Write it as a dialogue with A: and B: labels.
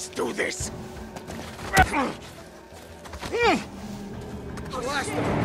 A: Let's do this! Blast them!